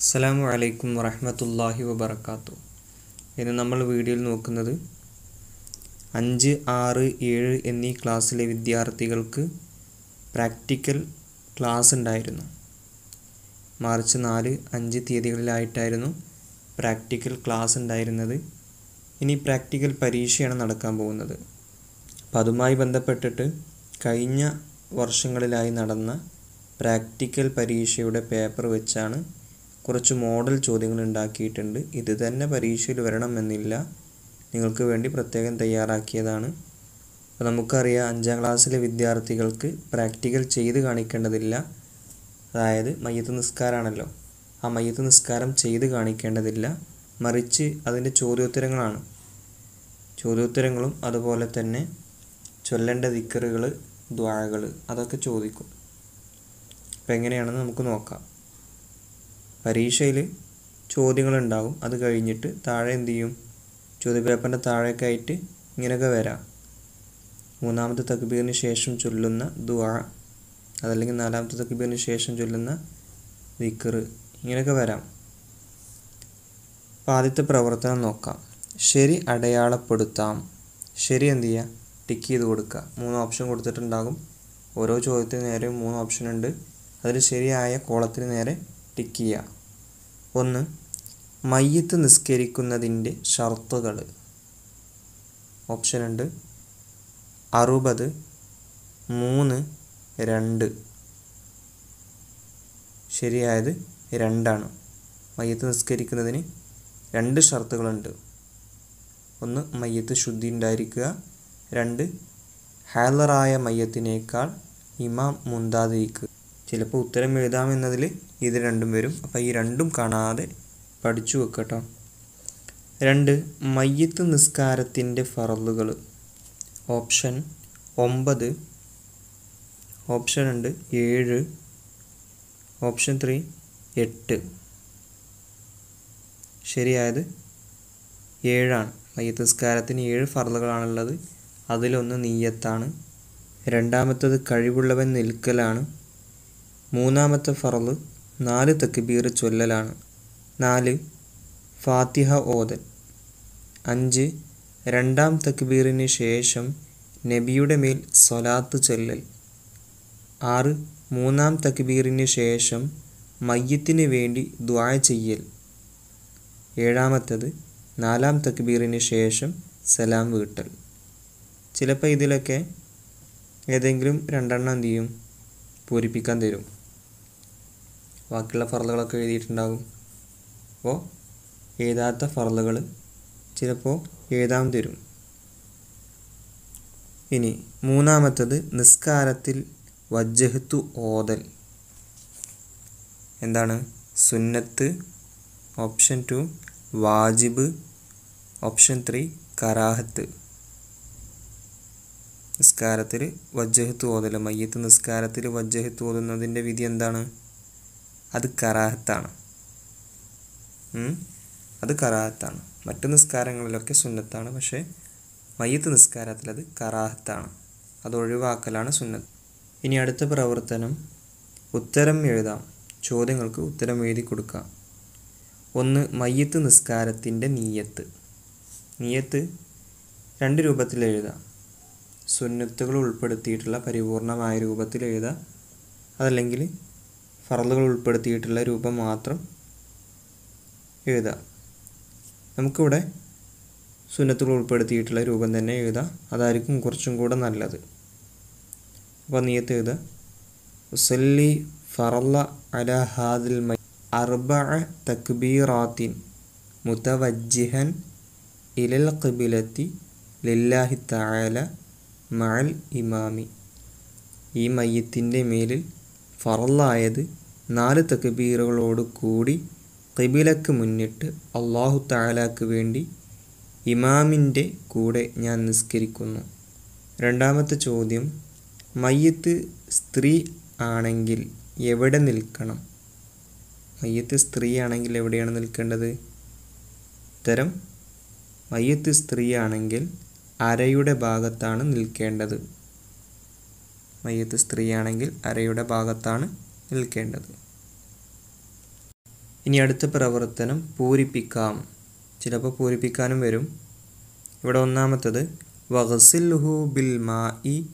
അസ്സലാമു അലൈക്കും വറഹമത്തല്ലാഹി വബർക്കാത്തു ഇന്ന് നമ്മൾ വീഡിയോയിൽ നോക്കുന്നത് അഞ്ച് ആറ് ഏഴ് എന്നീ ക്ലാസ്സിലെ വിദ്യാർത്ഥികൾക്ക് പ്രാക്ടിക്കൽ ക്ലാസ് ഉണ്ടായിരുന്നു. മാർച്ച് നാല് അഞ്ച് തീയതികളിലായിട്ടായിരുന്നു പ്രാക്ടിക്കൽ ക്ലാസ് ഉണ്ടായിരുന്നത്. ഇനി പ്രാക്ടിക്കൽ പരീക്ഷയാണ് നടക്കാൻ പോകുന്നത്. അപ്പം അതുമായി ബന്ധപ്പെട്ടിട്ട് കഴിഞ്ഞ വർഷങ്ങളിലായി നടന്ന പ്രാക്ടിക്കൽ പരീക്ഷയുടെ പേപ്പർ വെച്ചാണ് കുറച്ച് മോഡൽ ചോദ്യങ്ങൾ ഉണ്ടാക്കിയിട്ടുണ്ട് ഇത് തന്നെ പരീക്ഷയിൽ വരണമെന്നില്ല. നിങ്ങൾക്ക് വേണ്ടി പ്രത്യേകം തയ്യാറാക്കിയതാണ്. അപ്പോൾ നമുക്കറിയാം അഞ്ചാം ക്ലാസ്സിലെ വിദ്യാർത്ഥികൾക്ക് പ്രാക്ടിക്കൽ ചെയ്ത് കാണിക്കേണ്ടതില്ല. അതായത് മയ്യത്ത് നിസ്കാരമാണല്ലോ ആ മയ്യത്ത് നിസ്കാരം ചെയ്ത് കാണിക്കേണ്ടതില്ല. മറിച്ച് അതിന്റെ ചോദ്യോത്തരങ്ങളാണ്. ചോദ്യോത്തരങ്ങളും അതുപോലെ തന്നെ ചൊല്ലേണ്ട ദിക്കറുകൾ ദ്വാഴകൾ അതൊക്കെ ചോദിക്കും. അപ്പോൾ എങ്ങനെയാണെന്ന് നമുക്ക് നോക്കാം. പരീക്ഷയിൽ ചോദ്യങ്ങളുണ്ടാവും. അത് കഴിഞ്ഞിട്ട് താഴെ എന്ത് ചെയ്യും? ചോദ്യപേപ്പറിന്റെ താഴേക്ക് ആയിട്ട് ഇങ്ങനെയൊക്കെ വരാം. മൂന്നാമത്തെ തക്ബീറിന് ശേഷം ചൊല്ലുന്ന ദുആ അതല്ലെങ്കിൽ നാലാമത്തെ തക്ബീറിന് ശേഷം ചൊല്ലുന്ന ദിക്കറ് ഇങ്ങനെയൊക്കെ വരാം. അപ്പോൾ ആദ്യത്തെ പ്രവർത്തനം നോക്കാം. ശരി അടയാളപ്പെടുത്താം. ശരി എന്ത് ചെയ്യുക? ടിക്ക് ചെയ്ത് കൊടുക്കുക. മൂന്ന് ഓപ്ഷൻ കൊടുത്തിട്ടുണ്ടാകും. ഓരോ ചോദ്യത്തിന് നേരെ മൂന്ന് ഓപ്ഷൻ ഉണ്ട്. അതിൽ ശരിയായ കോളത്തിന് നേരെ ടിക്ക് ചെയ്യുക ഒന്ന് മയ്യത്ത് നിസ്കരിക്കുന്നതിന്റെ ഷർത്തുകൾ. ഓപ്ഷൻ ഉണ്ട് അറുപത് മൂന്ന് രണ്ട്. ശരിയായത് രണ്ടാണ്. മയ്യത്ത് നിസ്കരിക്കുന്നതിന് രണ്ട് ഷർത്തുകളുണ്ട്. ഒന്ന് മയ്യത്ത് ശുദ്ധി ഉണ്ടായിരിക്കുക. രണ്ട് ഹാലറായ മയ്യത്തിനേക്കാൾ ഇമാം മുന്താതിരിക്കുക ചിലപ്പോൾ ഉത്തരം എഴുതാമെന്നതിൽ ഇത് രണ്ടും വരും. അപ്പോൾ ഈ രണ്ടും കാണാതെ പഠിച്ചു വെക്കട്ടോ. രണ്ട് മയ്യത്ത് നിസ്കാരത്തിന്റെ ഫറലുകൾ ഓപ്ഷൻ ഒമ്പത് ഓപ്ഷൻ രണ്ട് ഏഴ് ഓപ്ഷൻ ത്രീ എട്ട്. ശരിയായത് ഏഴാണ്. മയ്യത്ത് നിസ്കാരത്തിന് ഏഴ് ഫറലുകളാണുള്ളത്. അതിലൊന്ന് നീയത്താണ്. രണ്ടാമത്തത് കഴിവുള്ളവൻ നിൽക്കലാണ്. മൂന്നാമത്തെ ഫറൽ നാല് തക്ബീർ ചൊല്ലലാണ്. നാല് ഫാത്തിഹ ഓതൽ. അഞ്ച് രണ്ടാം തക്ബീറിന് ശേഷം നബിയുടെ മേൽ സ്വലാത്ത് ചൊല്ലൽ. ആറ് മൂന്നാം തക്ബീറിന് ശേഷം മയ്യത്തിന് വേണ്ടി ദ്വാ ചെയ്യൽ. ഏഴാമത്തത് നാലാം തക്ബീറിന് ശേഷം സലാം വീട്ടൽ. ചിലപ്പോൾ ഇതിലൊക്കെ ഏതെങ്കിലും രണ്ടെണ്ണം എന്ത് ചെയ്യും? പൂരിപ്പിക്കാൻ തരും. ബാക്കിയുള്ള ഫറലുകളൊക്കെ എഴുതിയിട്ടുണ്ടാകും. അപ്പോൾ എഴുതാത്ത ഫറലുകൾ ചിലപ്പോൾ എഴുതാൻ തരും. ഇനി മൂന്നാമത്തത് നിസ്കാരത്തിൽ വജ്ജഹത്തു ഓതൽ. എന്താണ്? സുന്നത്ത് ഓപ്ഷൻ ടു വാജിബ് ഓപ്ഷൻ ത്രീ കരാഹത്ത് നിസ്കാരത്തിൽ വജ്ജഹത്ത് ഓതൽ. മയ്യത്ത് നിസ്കാരത്തിൽ വജ്ജഹത്ത് ഓതുന്നതിന്റെ വിധി എന്താണ്? അത് കറാഹത്താണ്. അത് കറാഹത്താണ്. മറ്റു നിസ്കാരങ്ങളിലൊക്കെ സുന്നത്താണ് പക്ഷേ മയ്യത്ത് നിസ്കാരത്തിൽ അത് കറാഹത്താണ്. അത് ഒഴിവാക്കലാണ് സുന്നത്ത്. ഇനി അടുത്ത പ്രവർത്തനം ഉത്തരം എഴുതാം. ചോദ്യങ്ങൾക്ക് ഉത്തരം എഴുതി കൊടുക്കാം. ഒന്ന് മയ്യത്ത് നിസ്കാരത്തിന്റെ നീയത്ത്. നീയത്ത് രണ്ട് രൂപത്തിൽ എഴുതാം. സുന്നത്തുകൾ ഉൾപ്പെടുത്തിയിട്ടുള്ള പരിപൂർണമായ രൂപത്തിൽ എഴുതാം. അതല്ലെങ്കിൽ ഫറലുകൾ ഉൾപ്പെടുത്തിയിട്ടുള്ള രൂപം മാത്രം എഴുതാം. നമുക്കിവിടെ സുന്നത്തുകൾ ഉൾപ്പെടുത്തിയിട്ടുള്ള രൂപം തന്നെ എഴുതാം. അതായിരിക്കും കുറച്ചും കൂടെ നല്ലത്. അപ്പോൾ നീയത്ത് എഴുതുക ഉസല്ലി ഫറല്ല അല ഹാദിൽ മൈ അർബ തക്ബീറാത്തിൻ മുതവജ്ജിഹൻ ഇലൽ ഖിബിലത്തി ലില്ലാഹി തആല മഅൽ ഇമാമി. ഈ മയ്യത്തിന്റെ മേലിൽ ഫറല്ലായത് നാല് തക്ബീറുകളോട് കൂടി കിബിലക്ക് മുന്നിട്ട് അള്ളാഹു താലാക്ക് വേണ്ടി ഇമാമിന്റെ കൂടെ ഞാൻ നിസ്കരിക്കുന്നു. രണ്ടാമത്തെ ചോദ്യം മയ്യത്ത് സ്ത്രീ ആണെങ്കിൽ എവിടെ നിൽക്കണം? മയ്യത്ത് സ്ത്രീ ആണെങ്കിൽ എവിടെയാണ് നിൽക്കേണ്ടത്? ഉത്തരം മയ്യത്ത് സ്ത്രീ ആണെങ്കിൽ അരയുടെ ഭാഗത്താണ് നിൽക്കേണ്ടത്. മയ്യത്ത് സ്ത്രീയാണെങ്കിൽ അരയുടെ ഭാഗത്താണ് നിൽക്കേണ്ടത്. ഇനി അടുത്ത പ്രവർത്തനം പൂരിപ്പിക്കാം. ചിലപ്പോൾ പൂരിപ്പിക്കാനും വരും. ഇവിടെ ഒന്നാമത്തത് വഹസിൽഹു ബിൽ മാ ഇ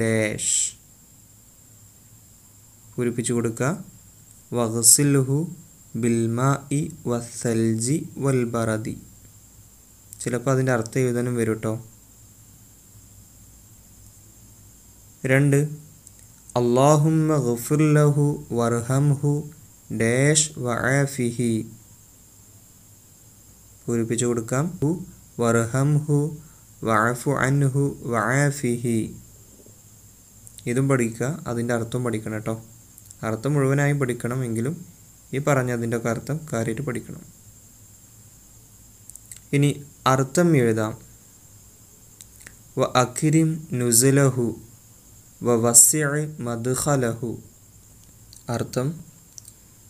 ഡാഷ്. പൂരിപ്പിച്ചു കൊടുക്കുക. വഹസിൽഹു ബിൽ മാ ഇ വസൽജി വൽ ബറദി ചിലപ്പോൾ അതിന്റെ അർത്ഥം എഴുതാനും വരും കേട്ടോ രണ്ട് അള്ളാഹുമ്മ ഗഫുർലഹു വർഹംഹു ഡാഷ് വഅഫിഹി പൂരിപ്പിച്ചു കൊടുക്കാം. ഹു വർഹംഹു വഅഫു അൻഹു വഅഫിഹി ഇതും പഠിക്കുക അതിന്റെ അർത്ഥം പഠിക്കണം കേട്ടോ. അർത്ഥം മുഴുവനായും പഠിക്കണം എങ്കിലും ഈ പറഞ്ഞതിന്റെ ഒക്കെ അർത്ഥം കാര്യമായിട്ട് പഠിക്കണം. ഇനി അർത്ഥം എഴുതാം. വ അഖിരിം നുസലഹു വ വസ്യ മദ്ഖലഹു. അർത്ഥം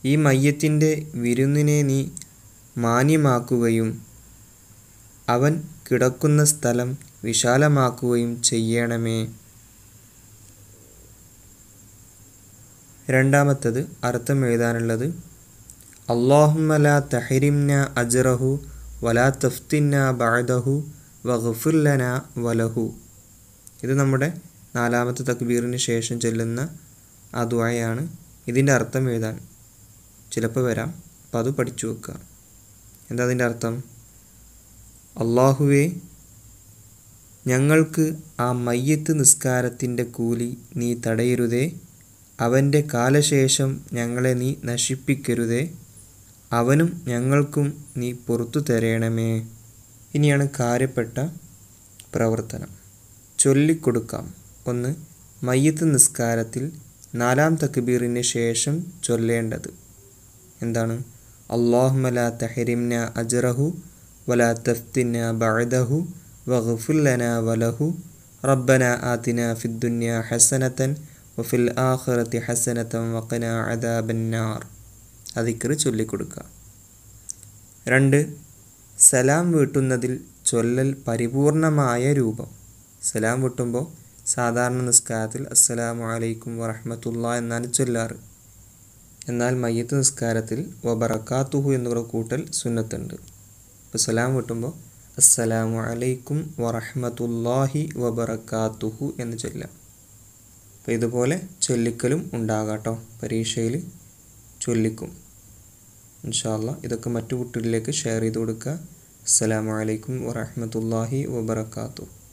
ഈ മയ്യത്തിന്റെ വിരുന്നിനെ നീ മാന്യമാക്കുകയും അവൻ കിടക്കുന്ന സ്ഥലം വിശാലമാക്കുകയും ചെയ്യണമേ. രണ്ടാമത്തത് അർത്ഥം എഴുതാനുള്ളത് അള്ളാഹുമല തഹരിംന അജ്റഹു വലാ തഫ്തിന്ന ബഅദഹു വഗ്ഫിർലന വലഹു. ഇത് നമ്മുടെ നാലാമത്തെ തക്ബീറിന് ശേഷം ചെല്ലുന്ന ആ ദുആയാണ് ഇതിന്റെ അർത്ഥം എഴുതാൻ. ചിലപ്പോൾ വരാം അപ്പം അത് പഠിച്ചു വെക്കുക എന്താ അതിന്റെ അർത്ഥം? അള്ളാഹുവേ ഞങ്ങൾക്ക് ആ മയ്യത്ത് നിസ്കാരത്തിന്റെ കൂലി നീ തടയരുതേ. അവന്റെ കാലശേഷം ഞങ്ങളെ നീ നശിപ്പിക്കരുതേ. അവനും ഞങ്ങൾക്കും നീ പുറത്തു തരയണമേ ഇനിയാണ് കാര്യപ്പെട്ട പ്രവർത്തനം. ചൊല്ലിക്കൊടുക്കാം. ഒന്ന് മയ്യത്ത് നിസ്കാരത്തിൽ നാലാം തക്ബീറിന് ശേഷം ചൊല്ലേണ്ടത്. എന്താണ്? അള്ളാഹുമല തഹരിംന അജറഹു വല തഫ്തിന ബഅദഹു വഗ്ഫുല്ലന വലഹു റബ്ബന ആതിന ഫിദ്ദുന്യ ഹസനത്തൻ വഫിൽ ആഖിറത്തി ഹസനത്തൻ വഖന അദാബന്നാർ അതിക്കറ് ചൊല്ലിക്കൊടുക്കുക രണ്ട് സലാം വീട്ടുന്നതിൽ ചൊല്ലൽ പരിപൂർണമായ രൂപം. സലാം വീട്ടുമ്പോൾ സാധാരണ നിസ്കാരത്തിൽ അസ്സലാമു അലൈക്കും വറഹമത്തുള്ള എന്നാണ് ചൊല്ലാറ്. എന്നാൽ മയ്യത്ത് നിസ്കാരത്തിൽ വബറക്കാത്തുഹു എന്നുള്ള കൂട്ടൽ സുന്നത്തുണ്ട്. ഇപ്പോൾ സലാം കിട്ടുമ്പോൾ അസ്സലാമു അലൈക്കും വറഹമത്തുല്ലാഹി വബറക്കാത്തുഹു എന്ന് ചൊല്ലാം. അപ്പോൾ ഇതുപോലെ ചൊല്ലിക്കലും ഉണ്ടാകാട്ടോ. പരീക്ഷയിൽ ചൊല്ലിക്കും. ഇൻഷാല്ല ഇതൊക്കെ മറ്റു കുട്ടികളിലേക്ക് ഷെയർ ചെയ്ത് കൊടുക്കുക. അസ്സലാമു അലൈക്കും വറഹമത്തുല്ലാഹി വബറക്കാത്തു